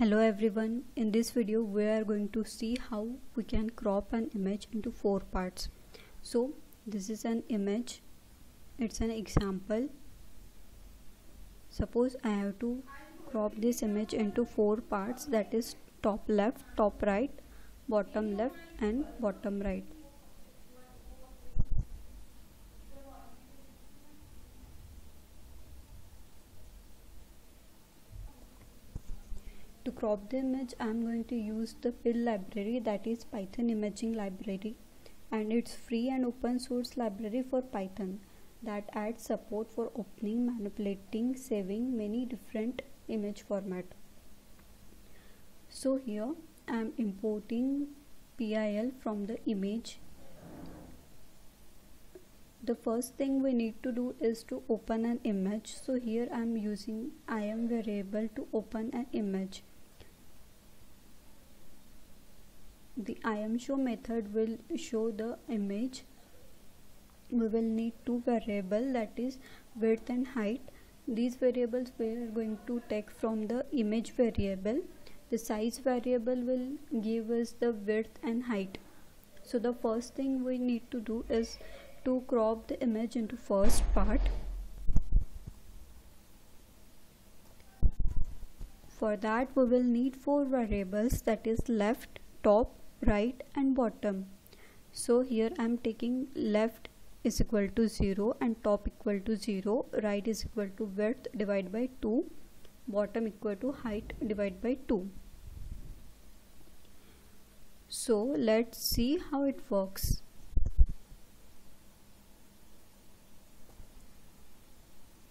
hello everyone in this video we are going to see how we can crop an image into four parts. So this is an image it's an example. Suppose I have to crop this image into four parts that is top left top right bottom left and bottom right to crop the image I'm going to use the PIL library that is Python imaging library and it's free and open source library for Python that adds support for opening, manipulating, saving many different image format. So here I'm importing PIL from the image. The first thing we need to do is to open an image. So here I'm using im variable to open an image the imshow method will show the image. We will need two variable that is width and height. These variables we are going to take from the image variable. The size variable will give us the width and height. So the first thing we need to do is to crop the image into first part. For that we will need four variables that is left top right and bottom. So here I'm taking left is equal to 0 and top equal to 0 right is equal to width divided by 2 bottom equal to height divided by 2 so let's see how it works.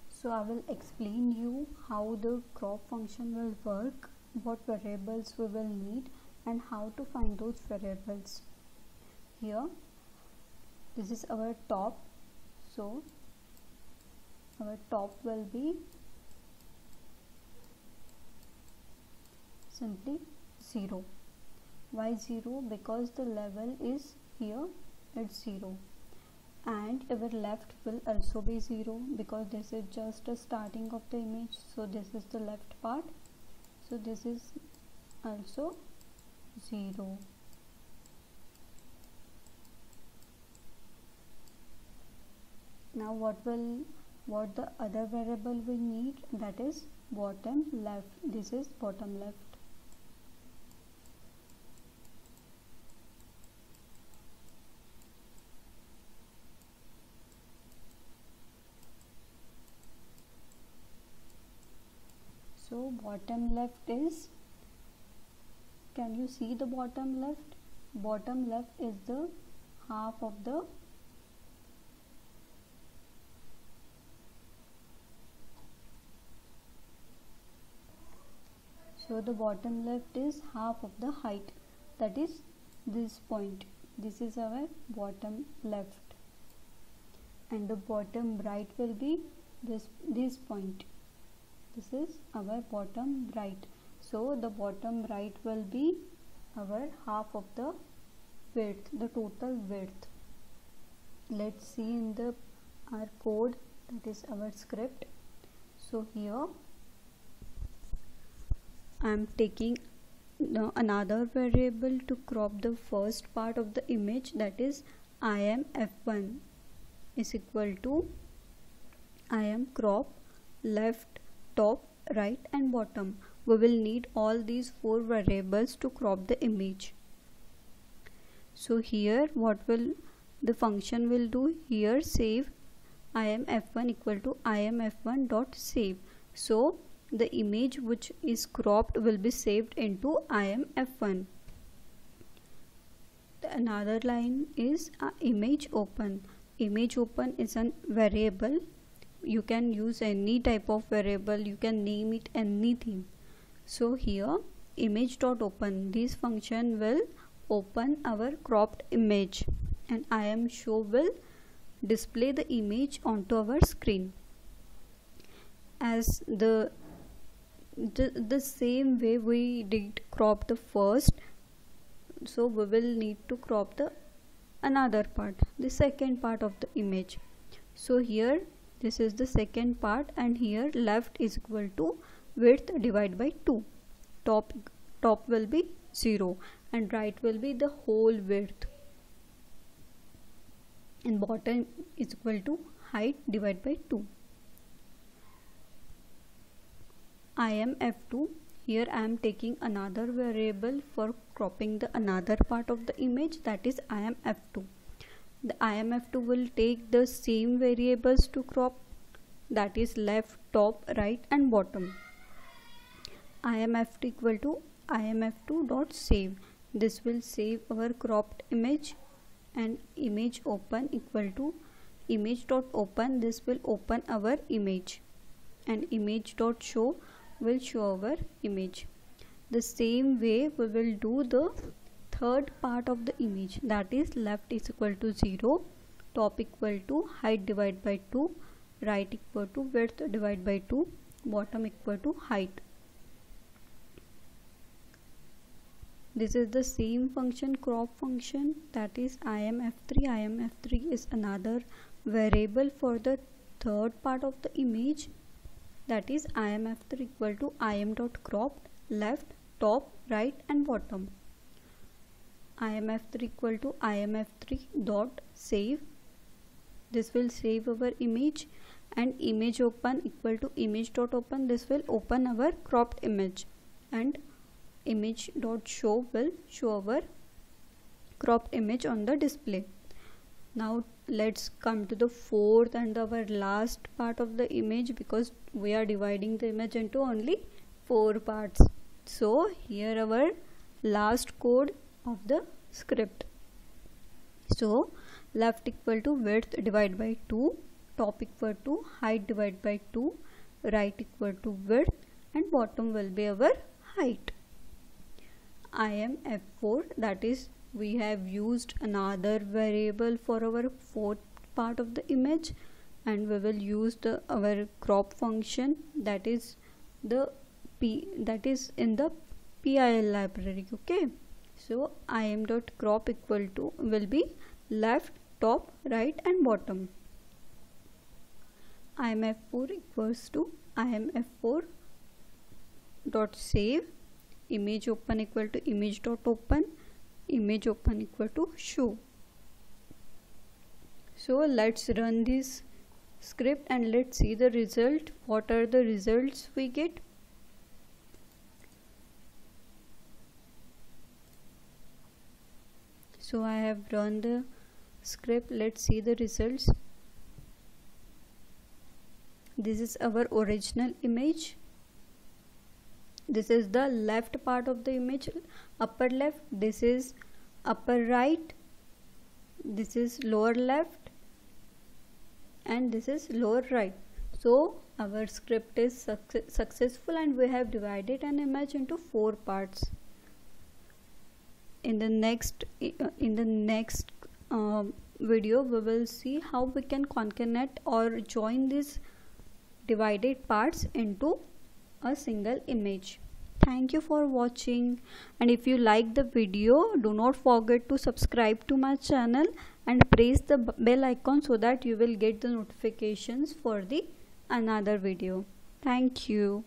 So I will explain you how the crop function will work what variables we will need and how to find those variables. Here this is our top. So our top will be simply 0 why 0 because the level is here at 0 and our left will also be 0 because this is just a starting of the image. So this is the left part. So this is also 0 now what will what the other variable we need? That is bottom left. This is bottom left. So bottom left is can you see the bottom left? Bottom left is the half of the so the bottom left is half of the height. That is this point. This is our bottom left. And the bottom right will be this this point. This is our bottom right so the bottom right will be our half of the width the total width. Let's see in the our code that is our script. So here I'm taking the another variable to crop the first part of the image that is im f1 is equal to I am crop left top right and bottom we will need all these four variables to crop the image. So here what will the function will do? Here save im f1 equal to im f1 dot save. So the image which is cropped will be saved into im f1 the another line is uh, image open. Image open is a variable. You can use any type of variable. You can name it anything so here image dot open this function will open our cropped image. And I am show will display the image onto our screen. As the the, the same way we did crop the first so we will need to crop the another part the second part of the image. So here this is the second part and here left is equal to width divided by 2 top top will be 0 and right will be the whole width. And bottom is equal to height divided by 2 im f2 here I am taking another variable for cropping the another part of the image. That is im f2 the IMF2 will take the same variables to crop. That is left top right and bottom IMF2 equal to IMF2 dot save. This will save our cropped image and image open equal to image dot open. This will open our image and image dot show will show our image. The same way we will do the third part of the image. That is left is equal to 0 top equal to height divided by 2 right equal to width divided by 2 bottom equal to height this is the same function crop function that is imf3 imf3 is another variable for the third part of the image. That is imf3 equal to im dot crop left top right and bottom. Imf3 equal to imf3 dot save. This will save our image and image open equal to image dot open. This will open our cropped image. And image dot show will show our cropped image on the display. Now let's come to the fourth and our last part of the image because we are dividing the image into only four parts. So here our last code of the script. So left equal to width divided by 2 top equal to height divided by 2 right equal to width and bottom will be our height im f4 that is we have used another variable for our fourth part of the image and we will use the our crop function that is the p that is in the pil library okay? So im dot crop equal to will be left top right and bottom. Imf4 equals to imf4 dot save image open equal to image dot open image open equal to show. So let's run this script and let's see the result. What are the results we get? So I have run the script. Let's see the results. This is our original image this is the left part of the image upper left. This is upper right. This is lower left. And this is lower right. So our script is suc successful and we have divided an image into four parts. In the next in the next uh, video we will see how we can concatenate or join these divided parts into a single image. Thank you for watching. And if you like the video do not forget to subscribe to my channel and press the bell icon so that you will get the notifications for the another video. Thank you